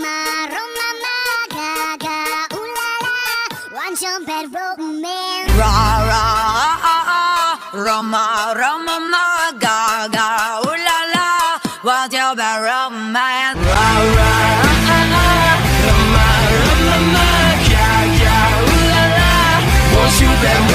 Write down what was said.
mama, rom mama, gaga, ooh la la, one jump at romance. Ra ra ah ah ah, roma roma ma, gaga, ooh la la, one jump at romance. Ra ra ah ah roma roma ma, gaga, ooh la la, one.